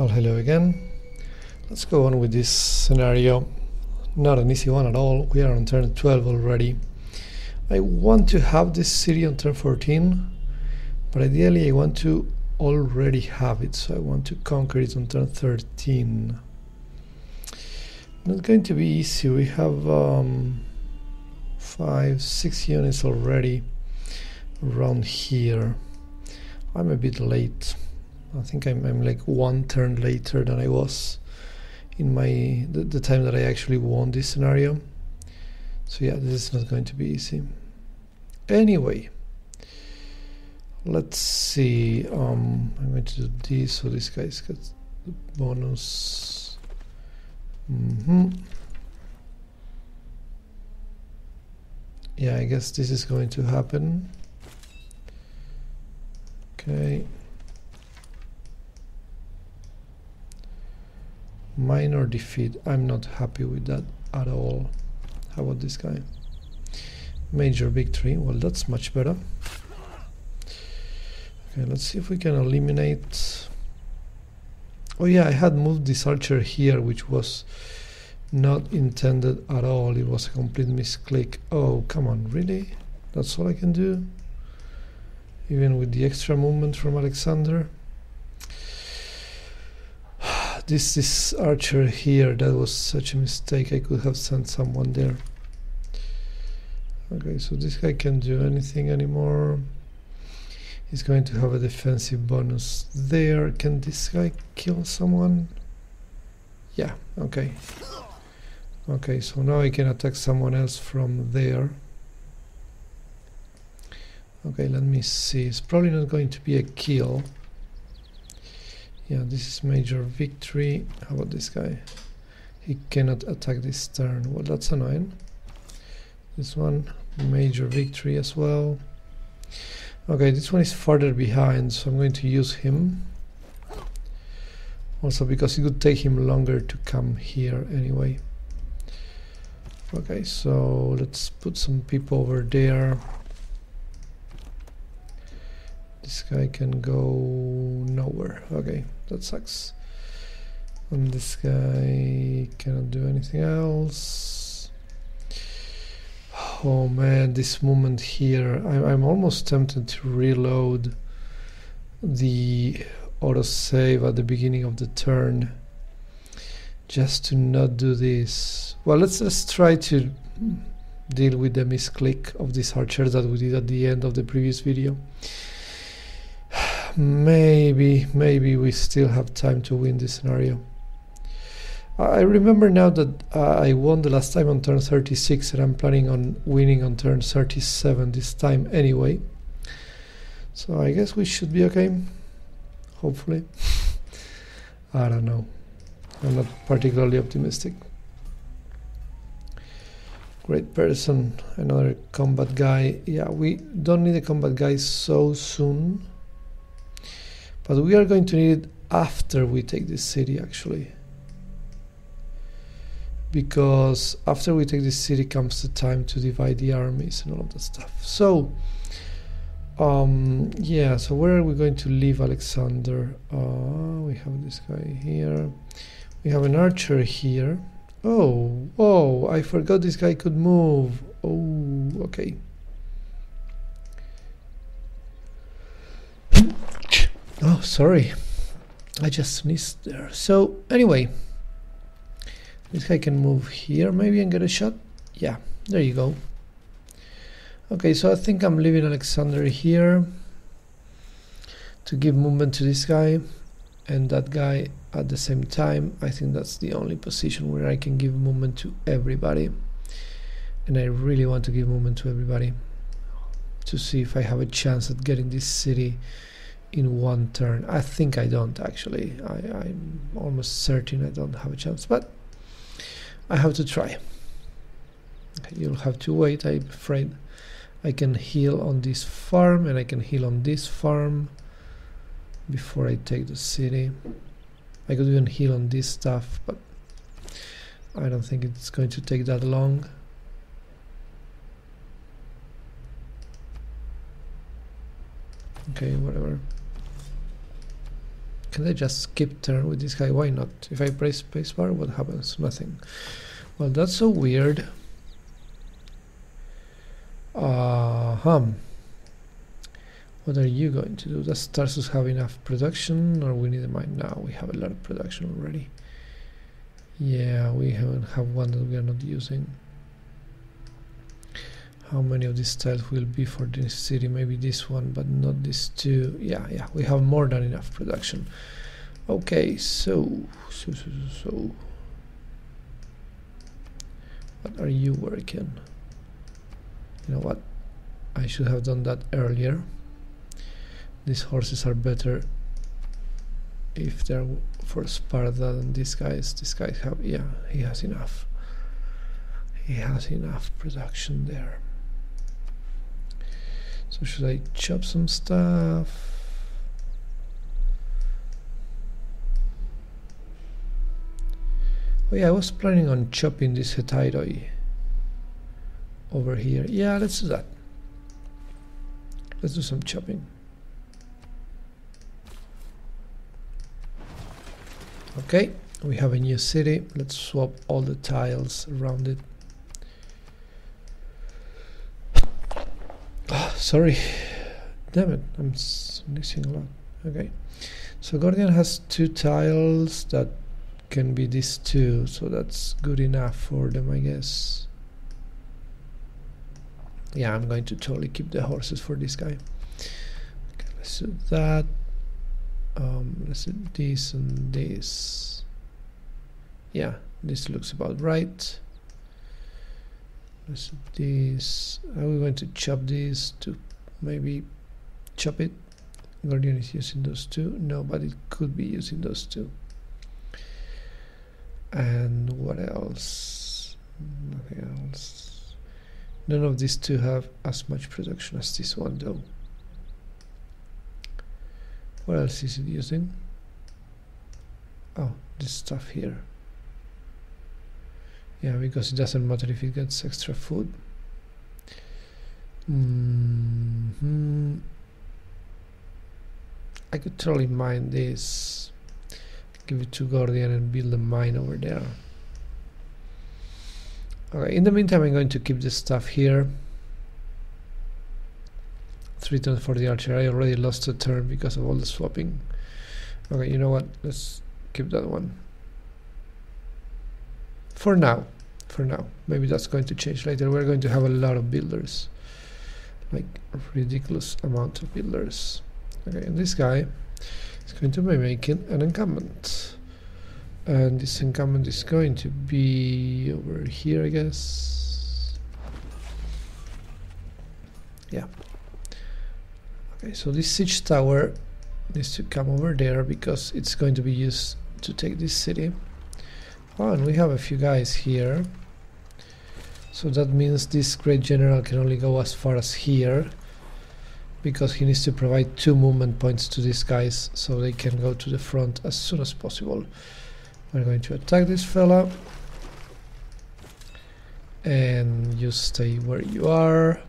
Well, hello again. Let's go on with this scenario. Not an easy one at all. We are on turn 12 already. I want to have this city on turn 14, but ideally I want to already have it, so I want to conquer it on turn 13. Not going to be easy. We have um, five, six units already around here. I'm a bit late. I think I'm, I'm like one turn later than I was in my the, the time that I actually won this scenario. So yeah, this is not going to be easy. Anyway, let's see. Um, I'm going to do this so this guy's got the bonus. Mm -hmm. Yeah, I guess this is going to happen. Okay. Minor defeat. I'm not happy with that at all. How about this guy? Major victory. Well, that's much better. Okay, let's see if we can eliminate... Oh yeah, I had moved this archer here, which was not intended at all. It was a complete misclick. Oh, come on, really? That's all I can do? Even with the extra movement from Alexander? This this archer here that was such a mistake. I could have sent someone there. Okay so this guy can't do anything anymore. He's going to have a defensive bonus there. Can this guy kill someone? Yeah okay. Okay so now I can attack someone else from there. Okay let me see. It's probably not going to be a kill yeah, this is major victory. How about this guy? He cannot attack this turn. Well, that's annoying. This one, major victory as well. Okay, this one is farther behind, so I'm going to use him. Also because it would take him longer to come here anyway. Okay, so let's put some people over there. This guy can go nowhere. Okay, that sucks. And this guy cannot do anything else. Oh man, this moment here. I'm, I'm almost tempted to reload the autosave at the beginning of the turn just to not do this. Well, let's let's try to deal with the misclick of this archer that we did at the end of the previous video maybe, maybe we still have time to win this scenario. I remember now that uh, I won the last time on turn 36 and I'm planning on winning on turn 37 this time anyway. So I guess we should be okay. Hopefully. I don't know. I'm not particularly optimistic. Great person, another combat guy. Yeah, we don't need a combat guy so soon. But we are going to need it after we take this city actually. Because after we take this city comes the time to divide the armies and all of that stuff. So, um, yeah, so where are we going to leave Alexander? Uh, we have this guy here. We have an archer here. Oh, oh, I forgot this guy could move. Oh, okay. Sorry. I just sneezed there. So, anyway. This guy can move here maybe and get a shot. Yeah, there you go. Okay, so I think I'm leaving Alexander here to give movement to this guy and that guy at the same time. I think that's the only position where I can give movement to everybody. And I really want to give movement to everybody to see if I have a chance at getting this city in one turn. I think I don't actually. I, I'm almost certain I don't have a chance, but I have to try. You'll have to wait, I'm afraid. I can heal on this farm and I can heal on this farm before I take the city. I could even heal on this stuff, but I don't think it's going to take that long. Okay, whatever. Can I just skip turn with this guy? Why not? If I press spacebar, what happens? Nothing. Well, that's so weird. Uh huh. What are you going to do? Does Tarsus have enough production or we need a mine now? We have a lot of production already. Yeah, we haven't have one that we are not using. How many of these tiles will be for this city? Maybe this one, but not these two. Yeah, yeah, we have more than enough production. Okay, so, so, so, so. What are you working? You know what? I should have done that earlier. These horses are better if they're for Sparta than these guys. These guys have, yeah, he has enough. He has enough production there. So should I chop some stuff? Oh yeah, I was planning on chopping this hetairoi over here. Yeah, let's do that. Let's do some chopping. Okay, we have a new city. Let's swap all the tiles around it. Oh, sorry. Damn it, I'm missing a lot. Okay, so Gordian has two tiles that can be these two, so that's good enough for them, I guess. Yeah, I'm going to totally keep the horses for this guy. Okay, let's do that um, let's do this and this yeah this looks about right do this are we going to chop this to maybe chop it. Gordian is using those two. No but it could be using those two. And what else? Nothing else. None of these two have as much production as this one though. What else is it using? Oh, this stuff here. Yeah, because it doesn't matter if it gets extra food. Mm -hmm. I could totally mine this. Give it to Gordian and build a mine over there. Okay, in the meantime I'm going to keep this stuff here three turns for the archer. I already lost a turn because of all the swapping. Okay, you know what? Let's keep that one. For now. For now. Maybe that's going to change later. We're going to have a lot of builders. Like ridiculous amount of builders. Okay, and this guy is going to be making an encampment. And this encampment is going to be over here, I guess. Yeah. Okay, so this siege tower needs to come over there because it's going to be used to take this city. And we have a few guys here. So that means this great general can only go as far as here because he needs to provide two movement points to these guys so they can go to the front as soon as possible. We're going to attack this fella and you stay where you are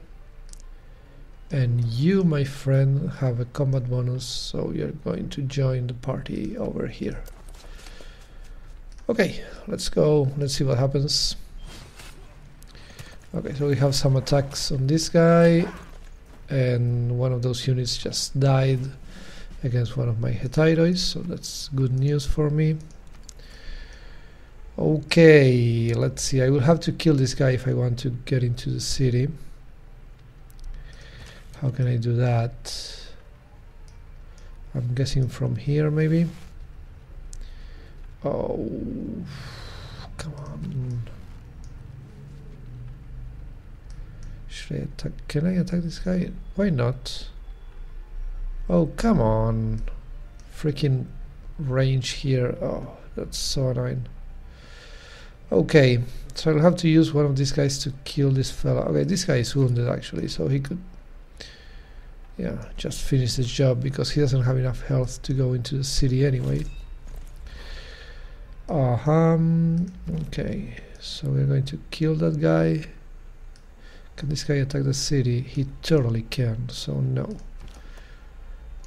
and you my friend have a combat bonus so you're going to join the party over here okay let's go. Let's see what happens. Okay so we have some attacks on this guy and one of those units just died against one of my hetairois so that's good news for me. Okay let's see. I will have to kill this guy if I want to get into the city. How can I do that? I'm guessing from here maybe. Oh, come on. Should I attack? Can I attack this guy? Why not? Oh, come on. Freaking range here. Oh, that's so annoying. Okay, so I'll have to use one of these guys to kill this fella. Okay, this guy is wounded actually, so he could yeah just finish the job because he doesn't have enough health to go into the city anyway uh -huh. okay so we're going to kill that guy. Can this guy attack the city? He totally can so no.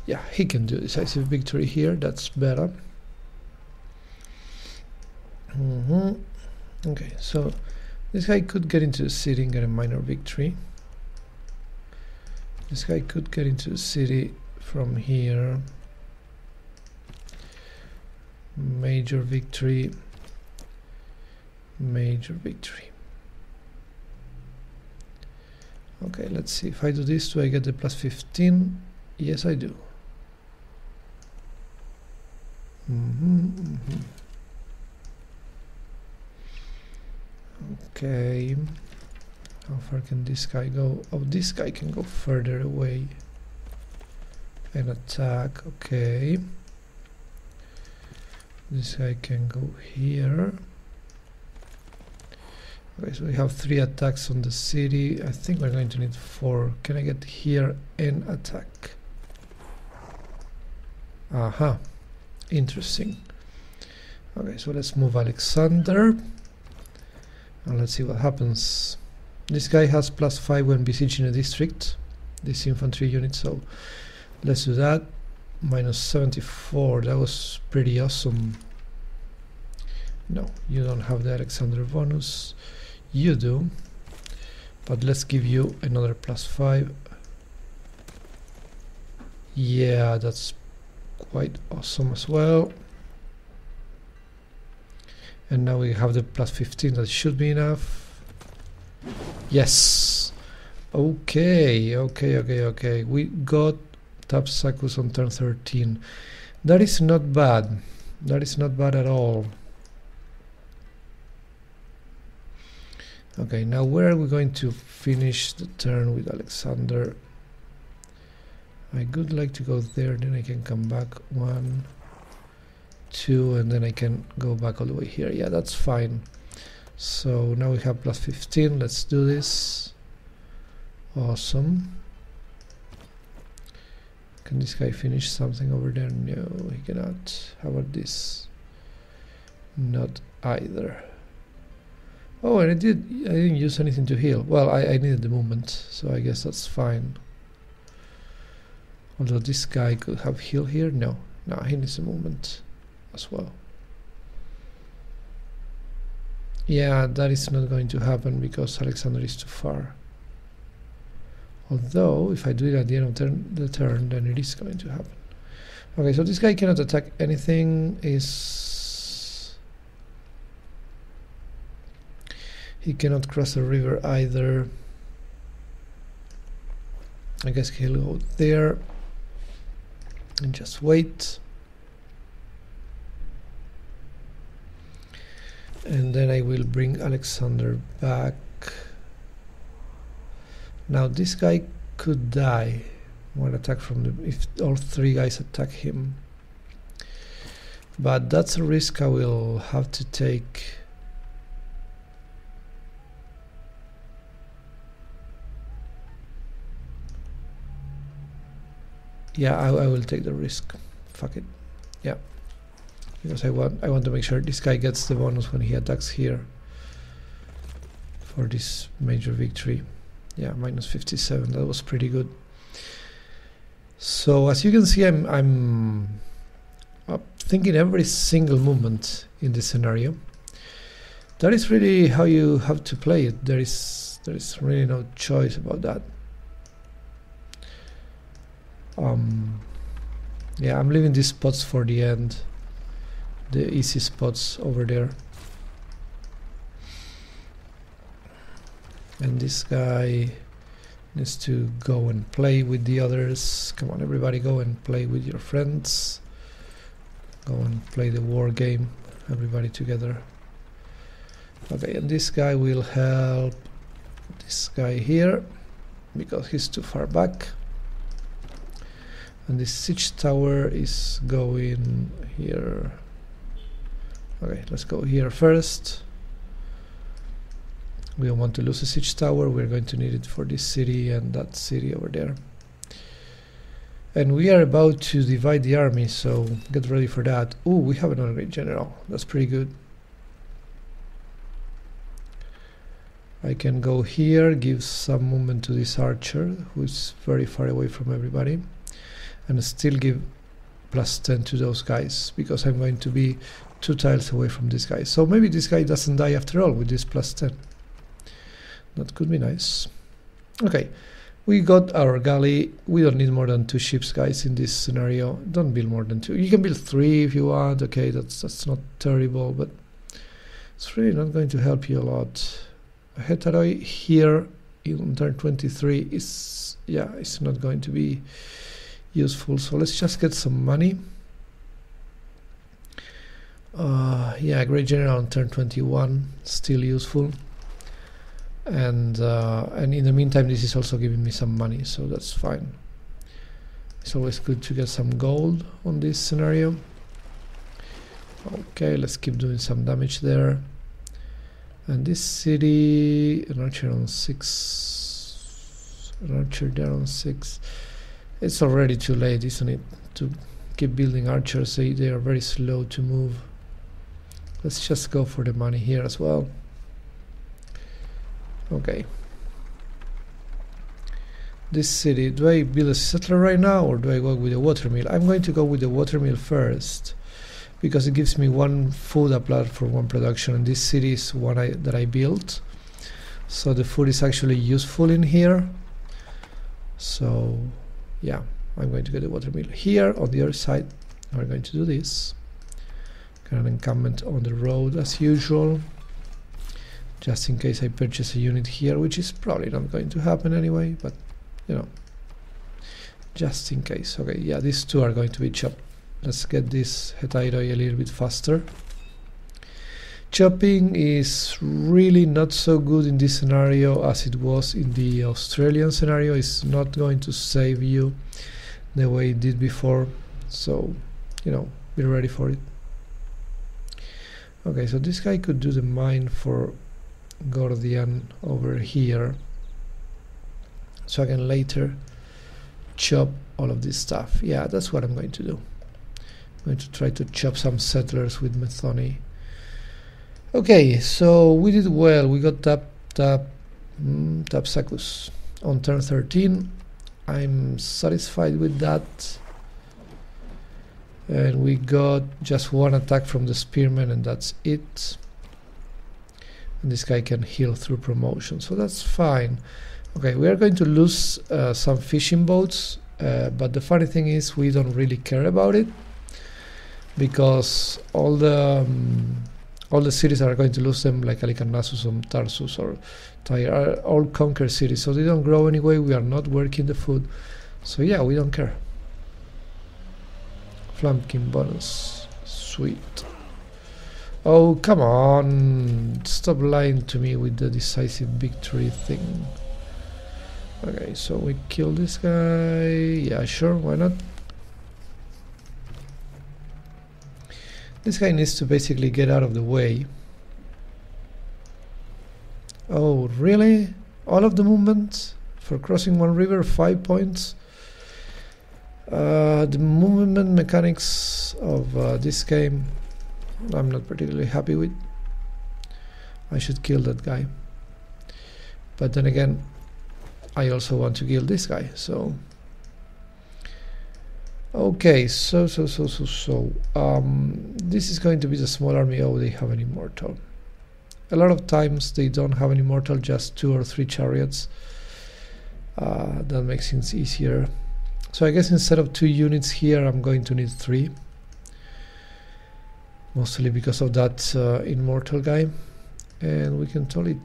Yeah he can do decisive victory here that's better. Mm -hmm. okay so this guy could get into the city and get a minor victory. This guy could get into the city from here major victory. Major victory. Okay let's see. If I do this do I get the plus 15 yes I do. Mm -hmm, mm -hmm. okay. How far can this guy go? Oh this guy can go further away. And attack. Okay this guy can go here. Okay so we have three attacks on the city. I think we're going to need four. Can I get here and attack? Aha interesting. Okay so let's move Alexander and let's see what happens. This guy has plus 5 when besieging a district this infantry unit so let's do that minus 74 that was pretty awesome. No you don't have the Alexander bonus. You do. But let's give you another plus 5 yeah that's quite awesome as well. And now we have the plus 15 that should be enough. Yes. Okay okay okay okay. We got Thapsacus on turn 13. That is not bad. That is not bad at all. Okay, now where are we going to finish the turn with Alexander? I would like to go there, then I can come back. One, two, and then I can go back all the way here. Yeah, that's fine. So now we have plus 15. Let's do this. Awesome. Can this guy finish something over there? No, he cannot. How about this? Not either. Oh, and I did. I didn't use anything to heal. Well, I, I needed the movement, so I guess that's fine. Although this guy could have heal here. No, no, he needs a movement as well. Yeah, that is not going to happen because Alexander is too far. Although, if I do it at the end of turn, the turn, then it is going to happen. Okay, so this guy cannot attack anything. Is he cannot cross the river either? I guess he'll go there and just wait. And then I will bring Alexander back. Now this guy could die. One attack from the if all three guys attack him. But that's a risk I will have to take. Yeah, I, I will take the risk. Fuck it. Yeah. Because I want I want to make sure this guy gets the bonus when he attacks here for this major victory yeah minus 57 that was pretty good. So as you can see I'm, I'm thinking every single movement in this scenario. That is really how you have to play it. There is there is really no choice about that. Um, yeah I'm leaving these spots for the end the easy spots over there and this guy needs to go and play with the others. Come on everybody go and play with your friends. Go and play the war game everybody together. Okay and this guy will help this guy here because he's too far back. And this siege tower is going here. Okay let's go here first we don't want to lose a siege tower. We're going to need it for this city and that city over there. And we are about to divide the army so get ready for that. Oh we have another great general. That's pretty good. I can go here give some movement to this archer who's very far away from everybody and still give plus 10 to those guys because I'm going to be two tiles away from this guy. So maybe this guy doesn't die after all with this plus 10. That could be nice. Okay, we got our galley. We don't need more than two ships, guys, in this scenario. Don't build more than two. You can build three if you want. Okay, that's that's not terrible, but it's really not going to help you a lot. Hetairoi here in turn 23 is, yeah, it's not going to be useful. So let's just get some money. Uh, yeah, Great General on turn 21, still useful. And uh, and in the meantime, this is also giving me some money, so that's fine. It's always good to get some gold on this scenario. Okay, let's keep doing some damage there. And this city, an archer on six, an archer there on six. It's already too late, isn't it, to keep building archers? They, they are very slow to move. Let's just go for the money here as well. Okay. This city, do I build a settler right now or do I go with a watermill? I'm going to go with the watermill first because it gives me one food upload for one production and this city is one I, that I built. So the food is actually useful in here. So yeah I'm going to get the watermill here on the other side. We're going to do this. Got an encampment on the road as usual just in case I purchase a unit here which is probably not going to happen anyway but you know just in case. Okay yeah these two are going to be chopped. Let's get this Hetairoi a little bit faster. Chopping is really not so good in this scenario as it was in the Australian scenario. It's not going to save you the way it did before so you know be ready for it. Okay so this guy could do the mine for Gordian over here so I can later chop all of this stuff yeah that's what I'm going to do I'm going to try to chop some settlers with Methoni. Okay, so we did well. We got tap tap mm, Thapsacus on turn 13. I'm satisfied with that. And we got just one attack from the spearman and that's it. This guy can heal through promotion, so that's fine. Okay, we are going to lose uh, some fishing boats, uh, but the funny thing is we don't really care about it because all the um, all the cities are going to lose them like Halicarnassus or Tarsus or Tyre are all conquered cities so they don't grow anyway we are not working the food. So yeah we don't care. Flanking bonus sweet oh come on stop lying to me with the decisive victory thing okay so we kill this guy yeah sure why not This guy needs to basically get out of the way. Oh, really? All of the movement for crossing one river, five points? Uh, the movement mechanics of uh, this game, I'm not particularly happy with. I should kill that guy. But then again, I also want to kill this guy, so Okay, so, so, so, so, so, um, this is going to be the small army. Oh, they have an immortal. A lot of times they don't have an immortal, just two or three chariots. Uh, that makes things easier. So I guess instead of two units here, I'm going to need three. Mostly because of that uh, immortal guy. And we can totally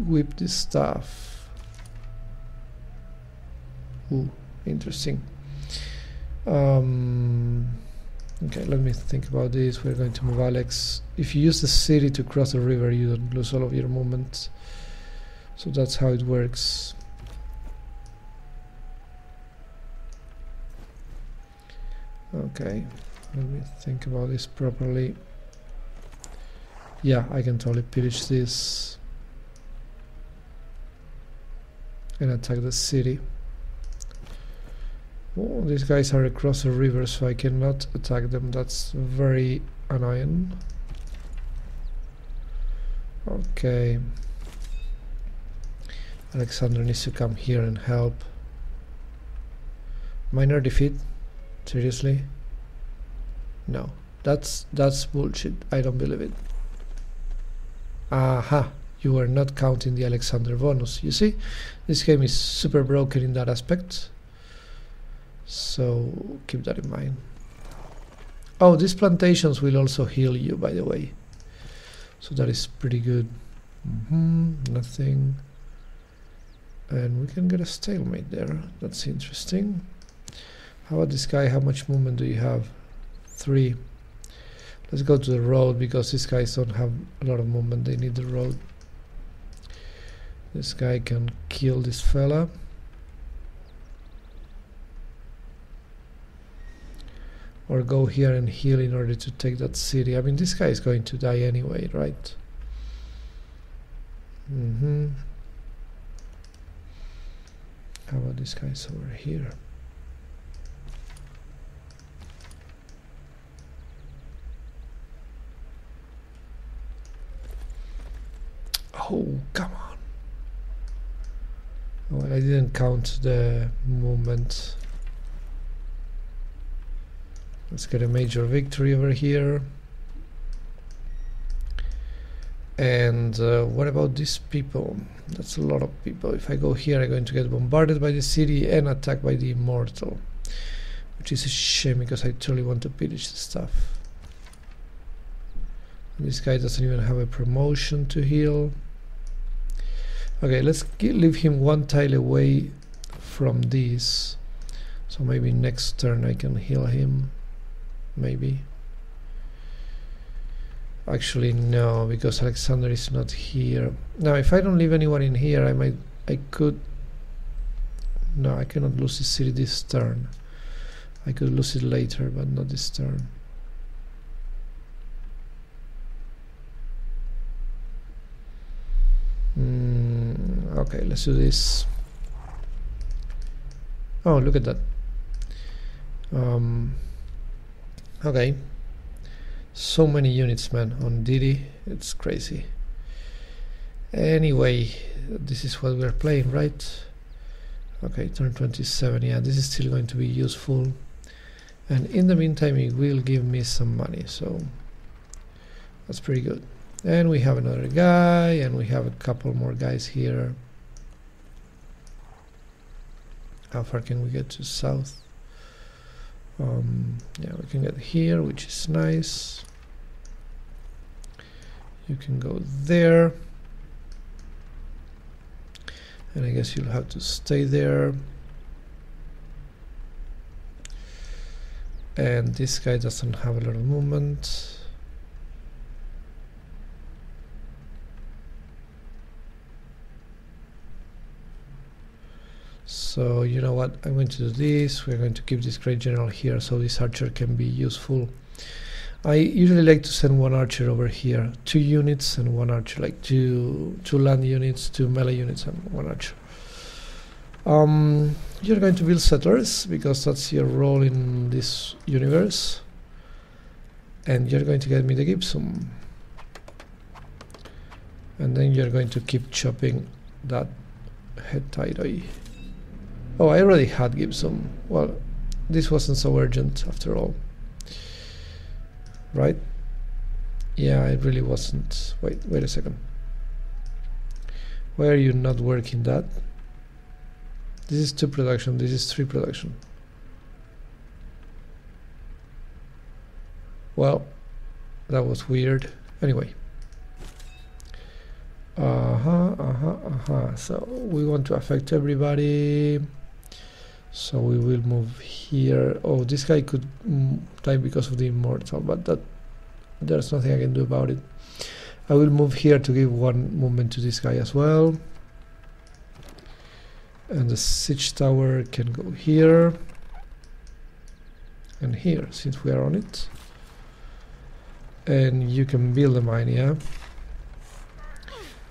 whip this stuff. Ooh, interesting. Um, okay, let me think about this. We're going to move Alex. If you use the city to cross the river, you don't lose all of your movement. So that's how it works. Okay, let me think about this properly. Yeah, I can totally pillage this and attack the city. Oh, these guys are across the river, so I cannot attack them. That's very annoying. Okay. Alexander needs to come here and help. Minor defeat. Seriously? No. That's that's bullshit. I don't believe it. Aha. You are not counting the Alexander bonus. You see? This game is super broken in that aspect. So keep that in mind. Oh, these plantations will also heal you, by the way. So that is pretty good. Mm -hmm, nothing. And we can get a stalemate there. That's interesting. How about this guy? How much movement do you have? Three. Let's go to the road because these guys don't have a lot of movement. They need the road. This guy can kill this fella. Or go here and heal in order to take that city. I mean, this guy is going to die anyway, right? Mm hmm How about this guy's over here? Oh, come on. I didn't count the movement. Let's get a major victory over here. And uh, what about these people? That's a lot of people. If I go here, I'm going to get bombarded by the city and attacked by the immortal. Which is a shame because I totally want to pillage the stuff. This guy doesn't even have a promotion to heal. Okay, let's leave him one tile away from this. So maybe next turn I can heal him. Maybe. Actually, no, because Alexander is not here. Now, if I don't leave anyone in here, I might, I could. No, I cannot lose the city this turn. I could lose it later, but not this turn. Okay, let's do this. Oh, look at that. Um, okay. So many units, man, on Deity. It's crazy. Anyway, this is what we're playing, right? Okay, turn 27. Yeah, this is still going to be useful. And in the meantime, it will give me some money, so that's pretty good and we have another guy and we have a couple more guys here how far can we get to south? Um, yeah we can get here which is nice. You can go there. And I guess you'll have to stay there. And this guy doesn't have a lot of movement so you know what? I'm going to do this. We're going to keep this great general here so this archer can be useful. I usually like to send one archer over here. Two units and one archer like two two land units two melee units and one archer. Um, you're going to build settlers because that's your role in this universe. And you're going to get me the gypsum. And then you're going to keep chopping that head heptide Oh, I already had gypsum. Well, this wasn't so urgent after all. Right? Yeah, it really wasn't. Wait, wait a second. Why are you not working that? This is two production, this is three production. Well, that was weird. Anyway. Uh-huh, uh-huh, uh-huh. So we want to affect everybody so we will move here. Oh this guy could mm, die because of the immortal but that there's nothing I can do about it. I will move here to give one movement to this guy as well. And the siege tower can go here. And here since we are on it. And you can build a mine yeah?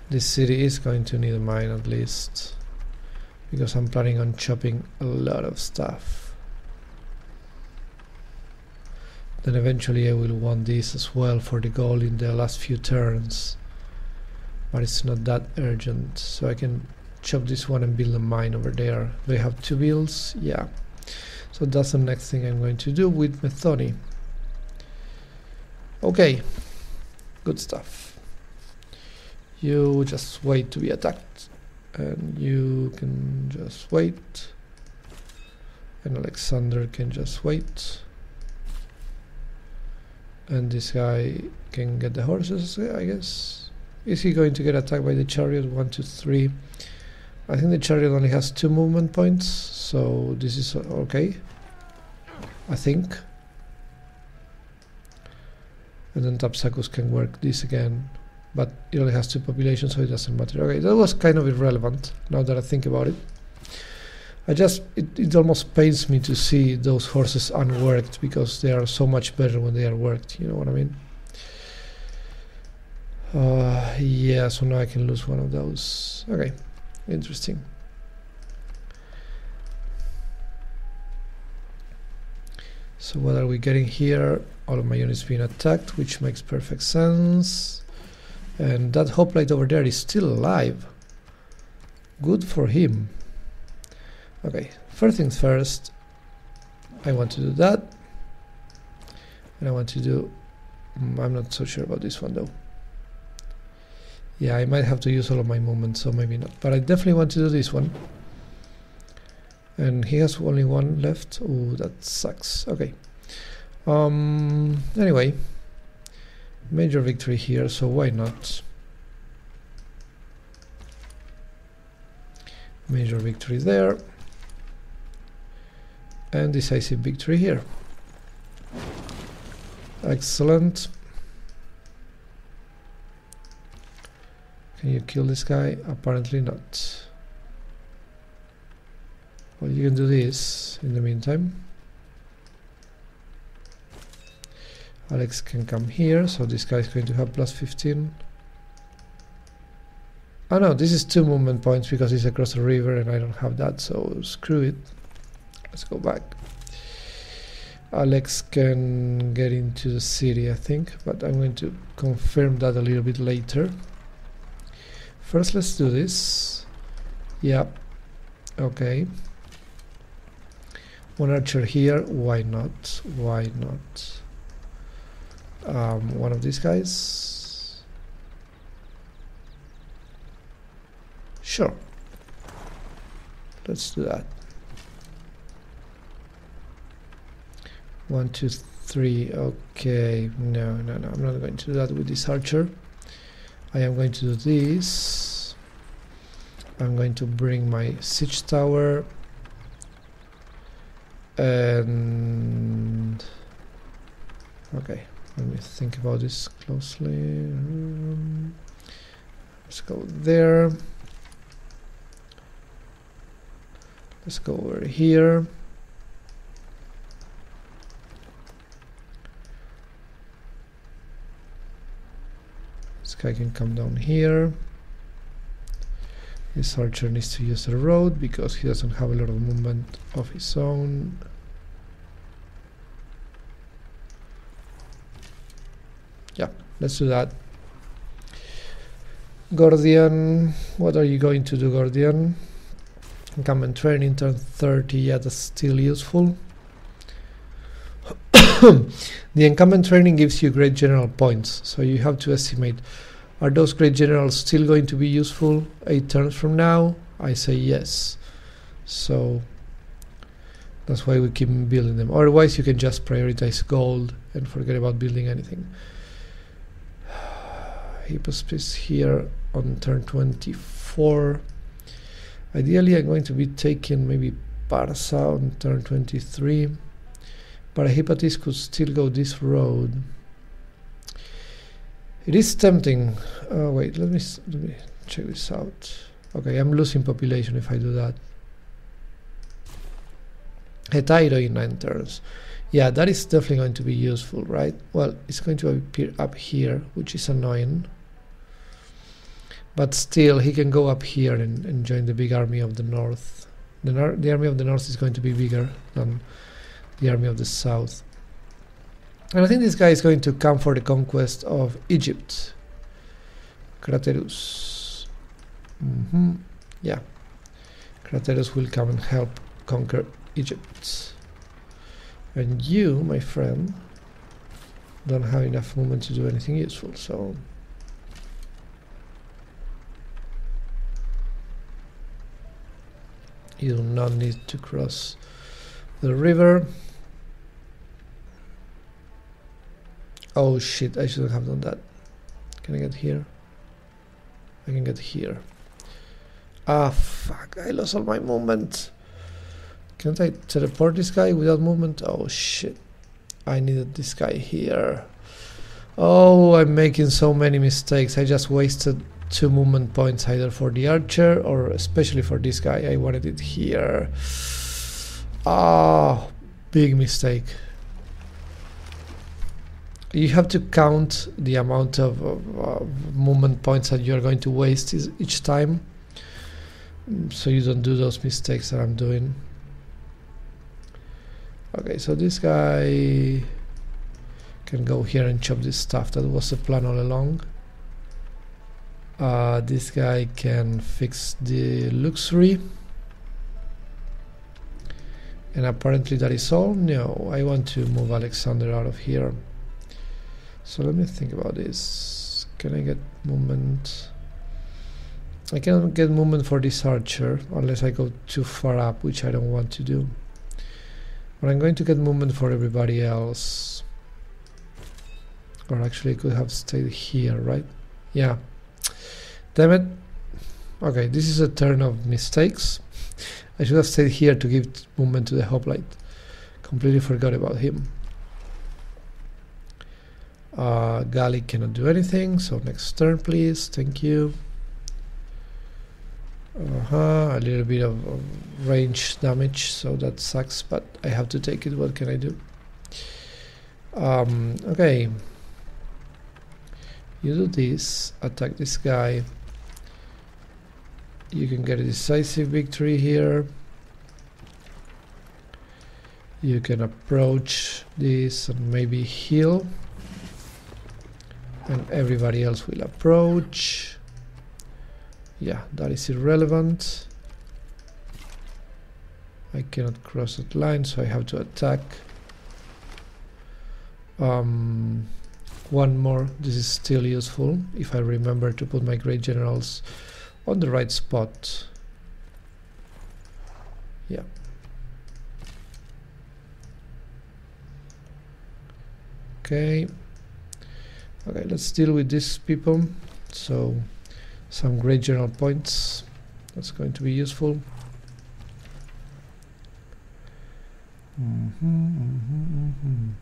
This city is going to need a mine at least because I'm planning on chopping a lot of stuff. Then eventually I will want this as well for the goal in the last few turns. But it's not that urgent, so I can chop this one and build a mine over there. I have two builds? Yeah. So that's the next thing I'm going to do with Methoni. Okay, good stuff. You just wait to be attacked and you can just wait. And Alexander can just wait. And this guy can get the horses I guess. Is he going to get attacked by the chariot? One two three. I think the chariot only has two movement points so this is okay I think. And then Thapsacus can work this again but it only has two populations so it doesn't matter. Okay that was kind of irrelevant now that I think about it. I just it, it almost pains me to see those horses unworked because they are so much better when they are worked you know what I mean? Uh, yeah so now I can lose one of those. Okay interesting. So what are we getting here? All of my units being attacked which makes perfect sense and that hoplite over there is still alive good for him Okay, first things first, I want to do that. And I want to do, mm, I'm not so sure about this one though. Yeah, I might have to use all of my movement, so maybe not. But I definitely want to do this one. And he has only one left. Oh, that sucks. Okay. Um. Anyway, major victory here, so why not? Major victory there and decisive victory here. Excellent. Can you kill this guy? Apparently not. Well, you can do this in the meantime. Alex can come here, so this guy is going to have plus 15. Oh no, this is two movement points because he's across the river and I don't have that, so screw it. Let's go back. Alex can get into the city, I think, but I'm going to confirm that a little bit later. First, let's do this. Yep. Okay. One archer here. Why not? Why not? Um, one of these guys. Sure. Let's do that. One, two, three. Okay. No, no, no. I'm not going to do that with this archer. I am going to do this. I'm going to bring my siege tower. And... Okay. Let me think about this closely. Um, let's go there. Let's go over here. I can come down here. This archer needs to use the road because he doesn't have a lot of movement of his own. Yeah, let's do that. Gordian, what are you going to do, Gordian? Encampment training turn 30, yeah, that's still useful. the encampment training gives you great general points, so you have to estimate are those great generals still going to be useful eight turns from now? I say yes. So that's why we keep building them. Otherwise, you can just prioritize gold and forget about building anything. Hypaspist here on turn 24. Ideally, I'm going to be taking maybe Parsa on turn 23. But Hypaspist could still go this road. It is tempting. Oh, wait, let me let me check this out. Okay, I'm losing population if I do that. Nine turns. Yeah, that is definitely going to be useful, right? Well, it's going to appear up here, which is annoying. But still, he can go up here and, and join the big army of the north. The, the army of the north is going to be bigger than the army of the south. And I think this guy is going to come for the conquest of Egypt. Craterus. Mm -hmm. Yeah. Craterus will come and help conquer Egypt. And you, my friend, don't have enough movement to do anything useful, so... You do not need to cross the river. Oh shit, I shouldn't have done that. Can I get here? I can get here. Ah, fuck, I lost all my movement. Can't I teleport this guy without movement? Oh shit. I needed this guy here. Oh, I'm making so many mistakes. I just wasted two movement points either for the archer or especially for this guy. I wanted it here. Ah, oh, big mistake. You have to count the amount of, of uh, movement points that you're going to waste each time so you don't do those mistakes that I'm doing. Okay, so this guy can go here and chop this stuff. That was the plan all along. Uh, this guy can fix the luxury. And apparently that is all. No, I want to move Alexander out of here. So let me think about this. Can I get movement? I cannot get movement for this archer unless I go too far up, which I don't want to do. But I'm going to get movement for everybody else. Or actually I could have stayed here, right? Yeah. Damn it. Okay, this is a turn of mistakes. I should have stayed here to give movement to the hoplite. Completely forgot about him. Uh, Gali cannot do anything, so next turn please, thank you. Uh -huh, a little bit of, of range damage, so that sucks, but I have to take it, what can I do? Um, okay. You do this, attack this guy. You can get a decisive victory here. You can approach this and maybe heal and everybody else will approach yeah that is irrelevant. I cannot cross that line so I have to attack. Um, one more. This is still useful if I remember to put my great generals on the right spot. Yeah. Okay. Okay let's deal with these people. So some great general points that's going to be useful mm -hmm, mm -hmm, mm -hmm.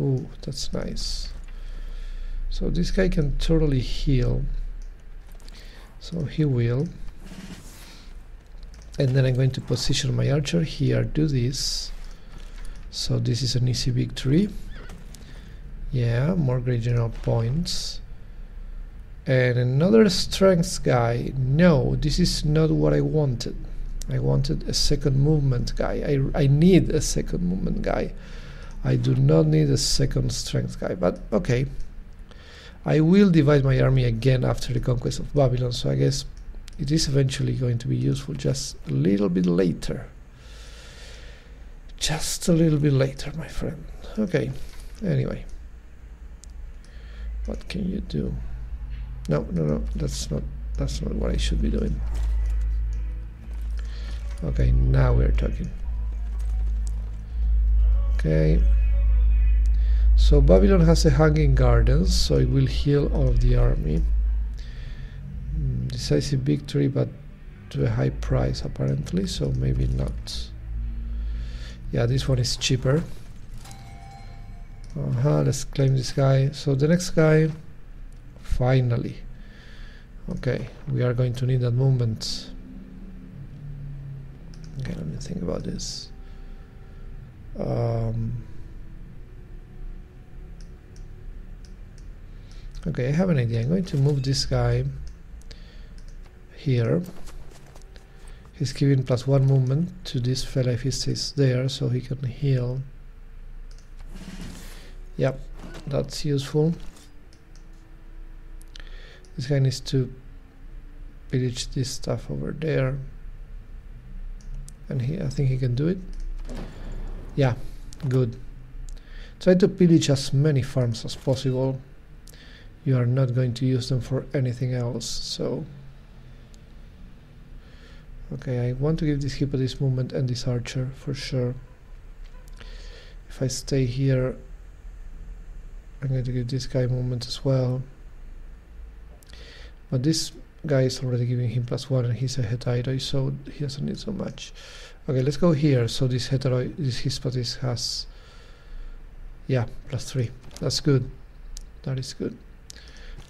Oh, that's nice. So this guy can totally heal. So he will. And then I'm going to position my archer here, do this. So this is an easy victory. Yeah, more regional points. And another strength guy. No, this is not what I wanted. I wanted a second movement guy. I, I need a second movement guy. I do not need a second strength guy, but okay. I will divide my army again after the conquest of Babylon, so I guess it is eventually going to be useful just a little bit later just a little bit later my friend okay anyway what can you do? No no no that's not that's not what I should be doing. Okay now we're talking. Okay. So Babylon has a hanging gardens so it will heal all of the army. Mm, decisive victory but to a high price apparently so maybe not. Yeah this one is cheaper uh -huh, let's claim this guy. So the next guy finally. Okay we are going to need that movement okay let me think about this. Um, okay I have an idea. I'm going to move this guy here. He's giving plus one movement to this fella if he stays there so he can heal. Yep, that's useful. This guy needs to pillage this stuff over there. and he I think he can do it. Yeah good. Try to pillage as many farms as possible. You are not going to use them for anything else so. Okay I want to give this hippo this movement and this archer for sure. If I stay here I'm going to give this guy movement as well. But this guy is already giving him plus one and he's a Hetairoi so he doesn't need so much. Okay let's go here. So this Hetairoi this Hypaspist has yeah plus three. That's good. That is good.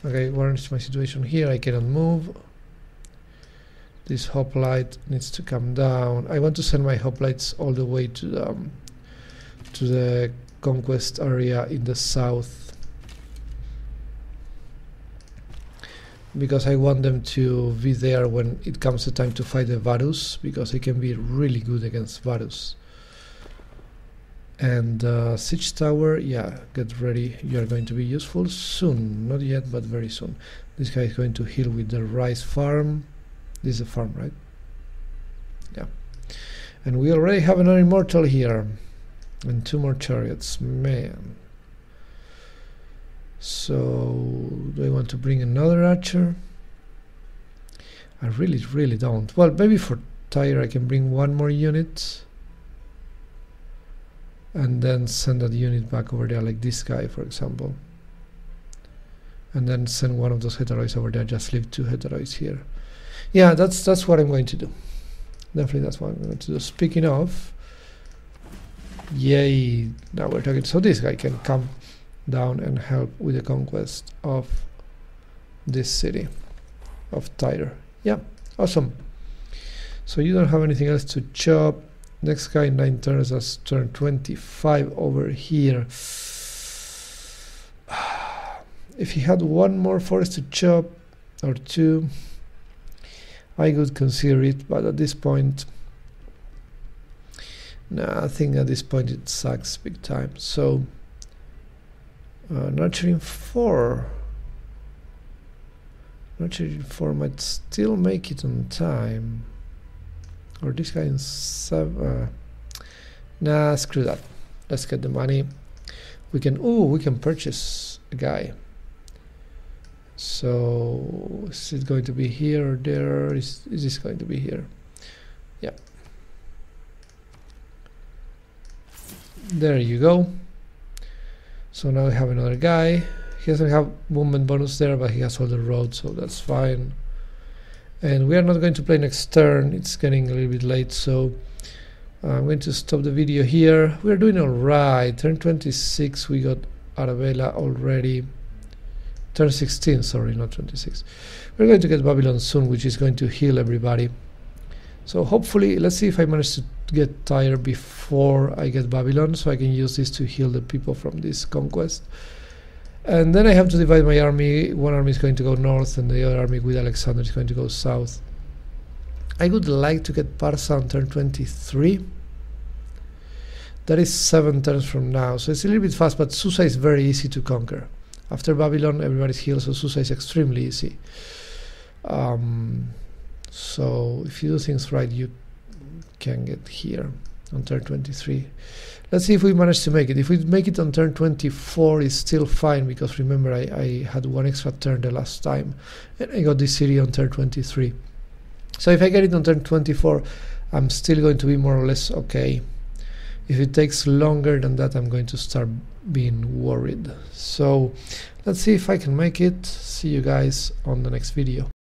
Okay what is my situation here. I cannot move. This hoplite needs to come down. I want to send my hoplites all the way to the, um, to the conquest area in the south because I want them to be there when it comes the time to fight the Varus because they can be really good against Varus. And uh, Siege Tower, yeah, get ready. You are going to be useful soon. Not yet, but very soon. This guy is going to heal with the rice farm. This is a farm, right? Yeah. And we already have another immortal here. And two more chariots. Man. So, do I want to bring another archer? I really, really don't. Well, maybe for Tyre I can bring one more unit and then send that unit back over there, like this guy, for example. And then send one of those Hetairois over there, just leave two Hetairois here. Yeah, that's that's what I'm going to do. Definitely that's what I'm going to do. Speaking of, yay, now we're talking. So this guy can come down and help with the conquest of this city of Tyre. Yeah, awesome. So you don't have anything else to chop. Next guy, 9 turns, that's turn 25 over here. If he had one more forest to chop, or two, I could consider it, but at this point, nah, I think at this point it sucks big time. So uh, nurturing 4. Nurturing 4 might still make it on time. Or this guy in 7. Uh, nah, screw that. Let's get the money. We can, oh, we can purchase a guy. So, is it going to be here or there? Is, is this going to be here? Yeah. There you go. So now we have another guy. He doesn't have movement bonus there, but he has all the roads, so that's fine. And we are not going to play next turn. It's getting a little bit late, so I'm going to stop the video here. We're doing all right. Turn 26, we got Arbela already. Turn 16, sorry, not 26. We're going to get Babylon soon, which is going to heal everybody. So hopefully, let's see if I manage to get Tyre before I get Babylon, so I can use this to heal the people from this conquest. And then I have to divide my army. One army is going to go north, and the other army with Alexander is going to go south. I would like to get Parsa on turn 23. That is seven turns from now, so it's a little bit fast, but Susa is very easy to conquer. After Babylon, everybody's healed, so Susa is extremely easy. Um, so if you do things right you can get here on turn 23 let's see if we manage to make it. If we make it on turn 24 it's still fine because remember I, I had one extra turn the last time and I got this city on turn 23 so if I get it on turn 24 I'm still going to be more or less okay. If it takes longer than that I'm going to start being worried. So let's see if I can make it. See you guys on the next video